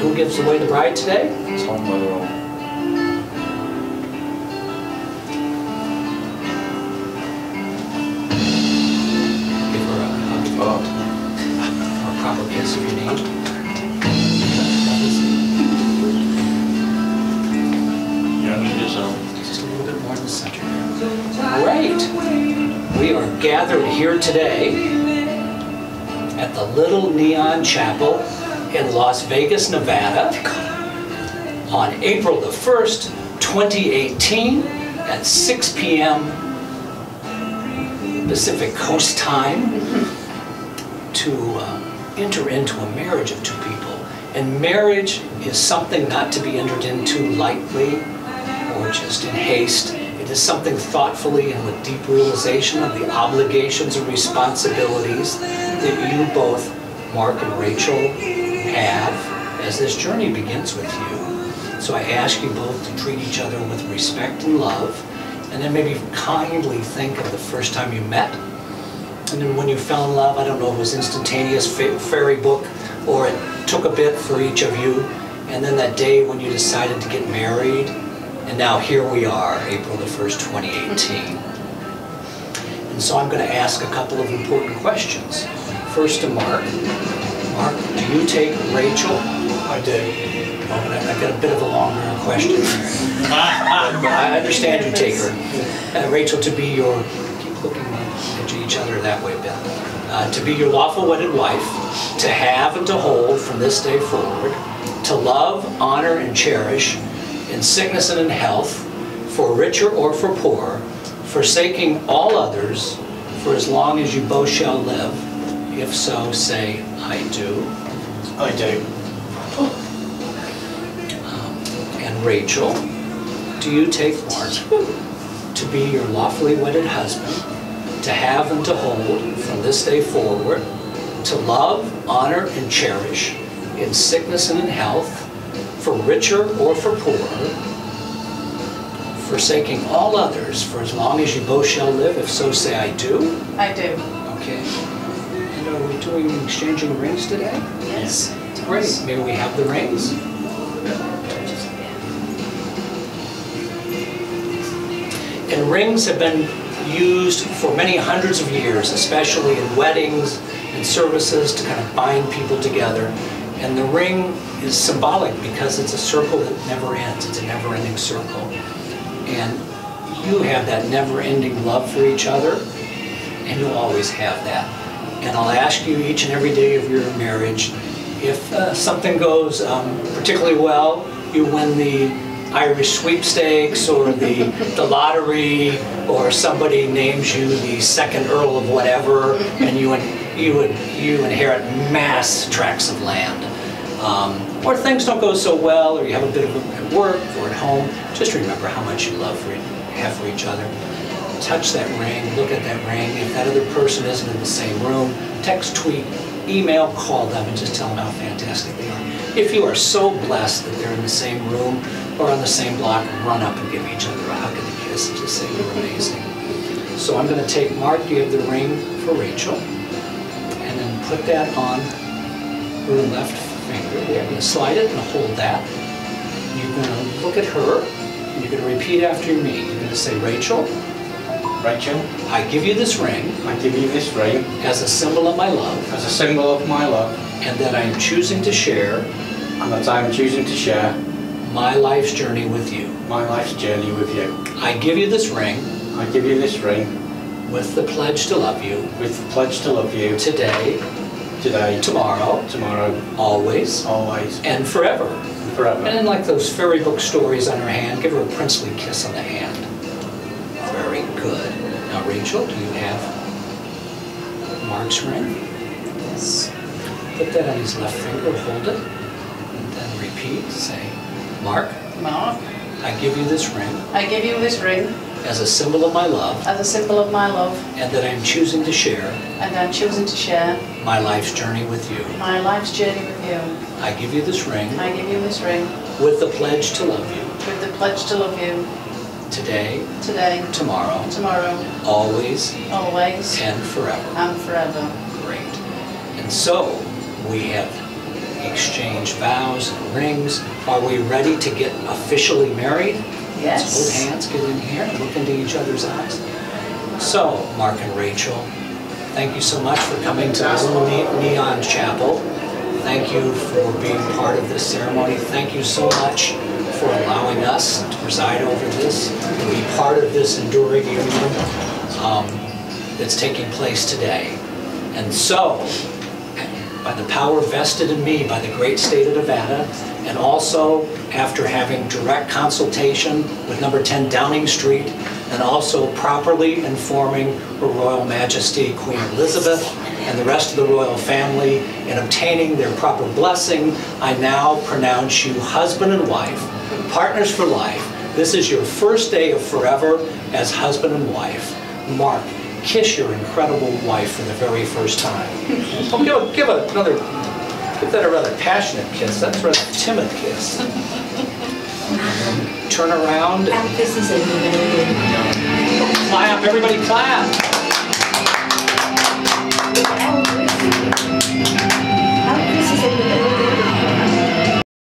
who gives away the bride today? Tom Weatherall. Give her a hug Oh, or a proper kiss if you need. yeah, she is, Just a little bit more in the center. Great. We are gathered here today at the Little Neon Chapel in Las Vegas, Nevada on April the 1st, 2018 at 6 p.m. Pacific Coast Time to uh, enter into a marriage of two people. And marriage is something not to be entered into lightly or just in haste. It is something thoughtfully and with deep realization of the obligations and responsibilities that you both, Mark and Rachel, have as this journey begins with you. So I ask you both to treat each other with respect and love, and then maybe kindly think of the first time you met, and then when you fell in love, I don't know if it was instantaneous fairy book or it took a bit for each of you, and then that day when you decided to get married, and now here we are, April the 1st, 2018. And so I'm going to ask a couple of important questions. First to Mark. Mark, do you take Rachel? I do. Oh, but I- I've got a bit of a longer question. I understand you take her. Uh, Rachel, to be your, keep looking at each other that way, Ben. Uh, To be your lawful wedded wife, to have and to hold from this day forward, to love, honor, and cherish in sickness and in health, for richer or for poor, forsaking all others, for as long as you both shall live. If so, say, I do. I do. Um, and Rachel, do you take Mark to be your lawfully wedded husband, to have and to hold from this day forward, to love, honor, and cherish in sickness and in health, for richer or for poorer, forsaking all others for as long as you both shall live, if so say I do? I do. Okay. And uh, are we doing exchanging rings today? Yes. Great, may we have the rings? And rings have been used for many hundreds of years, especially in weddings and services to kind of bind people together. And the ring is symbolic because it's a circle that never ends. It's a never-ending circle. And you have that never-ending love for each other, and you'll always have that. And I'll ask you each and every day of your marriage, if uh, something goes um, particularly well, you win the Irish sweepstakes or the, the lottery, or somebody names you the second Earl of whatever, and you, in- you, would- you inherit mass tracts of land. Um, or things don't go so well, or you have a bit of a, at work or at home, just remember how much you love for, have for each other touch that ring, look at that ring. If that other person isn't in the same room, text, tweet, email, call them and just tell them how fantastic they are. If you are so blessed that they're in the same room or on the same block, run up and give each other a hug and a kiss and just say you're amazing. So I'm going to take Mark, you have the ring for Rachel, and then put that on her left finger. We're going to slide it and hold that. You're going to look at her, and you're going to repeat after me. You're going to say, Rachel, Rachel, I give you this ring I give you this ring as a symbol of my love as a symbol of my love and that I am choosing to share and that I am choosing to share my life's journey with you. my life's journey with you. I give you this ring I give you this ring with the pledge to love you with the pledge to love you today, today, tomorrow, tomorrow, always, always, and forever. and forever. And then like those fairy book stories on her hand, give her a princely kiss on the hand. Very good. Rachel, do you have Mark's ring? Yes. Put that on his left finger, hold it, and then repeat, say, Mark, Mark, I give you this ring I give you this ring as a symbol of my love as a symbol of my love and that I am choosing to share and I'm choosing to share my life's journey with you. my life's journey with you. I give you this ring I give you this ring with the pledge to love you with the pledge to love you today, today, tomorrow, tomorrow, always, always, and forever. and forever. Great. And so we have exchanged vows and rings. Are we ready to get officially married? Let's hold hands, get in here, and look into each other's eyes. So, Mark and Rachel, thank you so much for coming to this little neon chapel. Thank you for being part of this ceremony. Thank you so much for allowing us to preside over this and be part of this enduring union um, that's taking place today. And so, by the power vested in me by the great state of Nevada, and also after having direct consultation with number 10 Downing Street, and also properly informing Her Royal Majesty Queen Elizabeth and the rest of the royal family in obtaining their proper blessing, I now pronounce you husband and wife, Partners for Life, this is your first day of forever as husband and wife. Mark, kiss your incredible wife for the very first time. oh, give, a, give a, another, give that a rather passionate kiss. That's a rather timid kiss. Turn around. And this is. Clap, everybody clap. How this is.